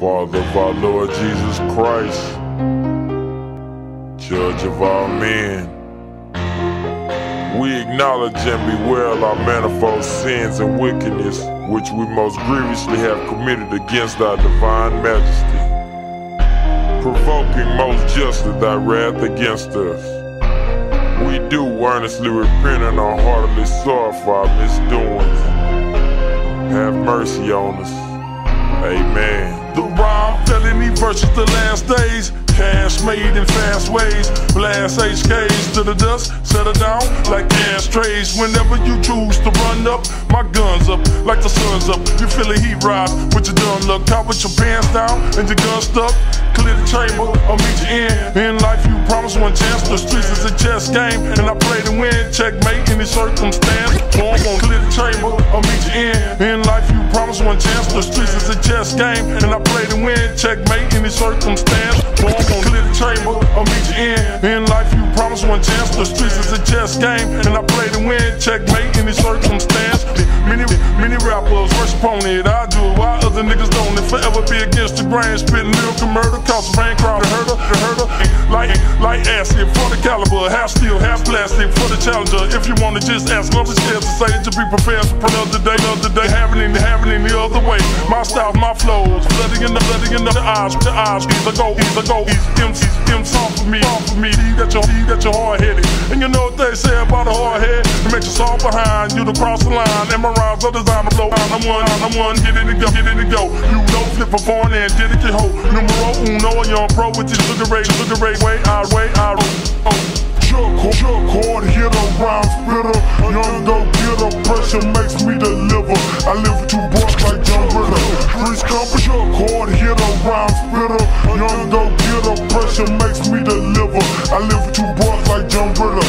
Father of our Lord Jesus Christ, Judge of all men. We acknowledge and bewail our manifold sins and wickedness, which we most grievously have committed against thy divine majesty, provoking most justly thy wrath against us. We do earnestly repent and are heartily sorry for our misdoings. Have mercy on us. Amen. The rhyme felony versus the last days. Cash made in fast ways. Blast HKs to the dust, settle down like ashtrays. Whenever you choose to run up, my gun's up like the sun's up. You feel the heat rise with your done look. Caught with your pants down and your gun stuck. Clear the chamber, I'll meet you in. In life, you promise one chance. The streets is a chess game, and I play to win. Checkmate any circumstance. I'm gonna clear the chamber, I'll meet you in. In life, you promise one chance. The streets is a chess game, and I play to win. Checkmate any circumstance. I'm gonna clear the chamber, I'll meet you in. In life, you promise one chance. The streets is a chess game, and I play to win. Checkmate any circumstance. Many, many rappers rush upon it. I do it. Why other niggas don't? It forever be against the grain, spitting lyrical murder. Cause the rain crowd, the herder, the herder. Like, like acid for the caliber, half steel, half plastic for the challenger. If you wanna just ask, I'm scared to say it to be prepared for another day, another day. Happening, happening the other way. My style, my flows, flooding in the, flooding in the eyes, the eyes. Either go, either go. MC's, MC's soft for me, soft for me. Got your, he got your hard headed. And you know what they say about a hard head? It makes you soft behind you to cross the line. And my rhymes are designed to blow. I'm one, I'm one, get it to go, get it to go. You know, flip a phone and dedicate ho. Numero uno, a young pro with his sugar ray, sugar ray, way out, way out. Oh. Chuck, Chuck hard hitter, rhyme spitter. Young go getter, pressure makes me deliver. I live two bars like John Ritter. Streets company, Chuck hard hitter, rhyme spitter. Young go getter, pressure makes me deliver. I live two bars like John Ritter.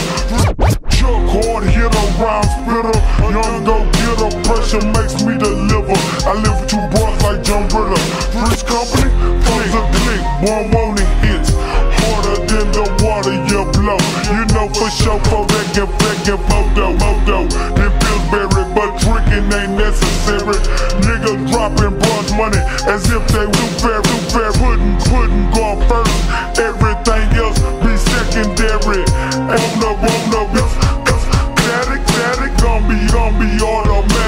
Chuck hard hitter, rhyme spitter. Young go getter, pressure makes me deliver. I live with two bars like John Ritter. Streets company, funds a click, one wanting hits. Harder than the water you blow. You know for sure for wrecking, wrecking photo, photo. Then Pillsbury, but drinking ain't necessary. Niggas dropping bronze money as if they do fair, fair. Pudding, pudding go first.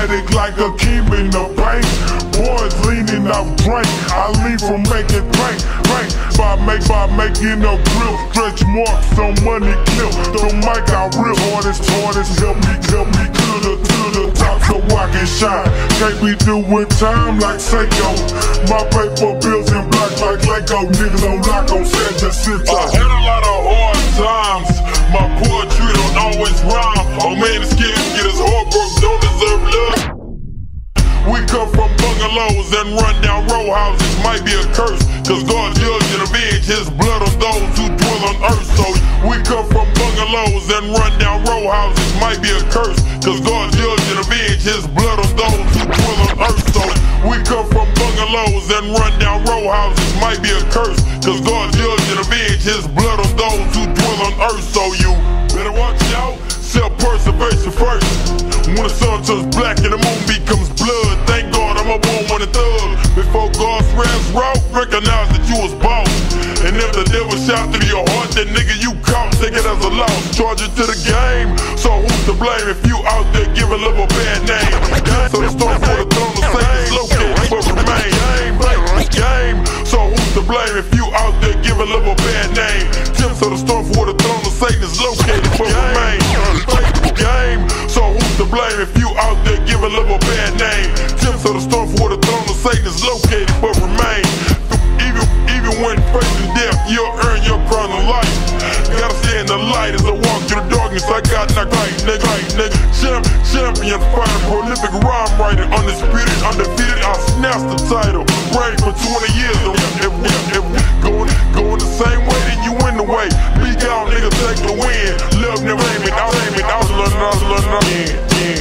Like a key in the bank. Boys leaning off drink. I leave from making drink, drink. By make, by making a grill. Stretch marks on money clip. The mic I real hardest, hardest. Help me, help me to the, to the top so I can shine. Can't be doing time like Seiko. My paper bills in black like Lego. Niggas on lock on set to sit I had a lot of hard times. My poetry don't always rhyme. Oh man, it's to get his heart broke, don't. We come from bungalows and run down row houses. Might be a curse, cause God judge and avenge his blood on those who dwell on earth. So we come from bungalows and run down row houses. Might be a curse, cause God judge and avenge his blood on those who dwell on earth. So we come from bungalows and run down row houses. Might be a curse, cause God judge and avenge his blood on those who dwell on earth. So you better watch out, self preservation first. When the sun turns black and the recognize that you was boss. And if the devil shot through your heart, then nigga you caught, take it as a loss. Charge it to the game. So who's to blame if you out there giving love a bad name? So the storm for the throne of Satan is located but remain. Game. So who's to blame if you out there giving love a bad name? Tim, so the storm for the throne of Satan is located but remain. Game. So who's to blame if you out there giving love a bad name? Tim, so the storm for the you'll earn your crown of life. Gotta stay in the light as I walk through the darkness. I got knocked right, nigga, right, nigga. Champ, champion, fighter, prolific rhyme writer, undisputed, undefeated. I snatched the title, reign for 20 years. If, if, if, going, going the same way, then you win the way. Big out, nigga, take the win. Love never aim it, I'll aim it. I was learning, I was learning, I yeah, yeah.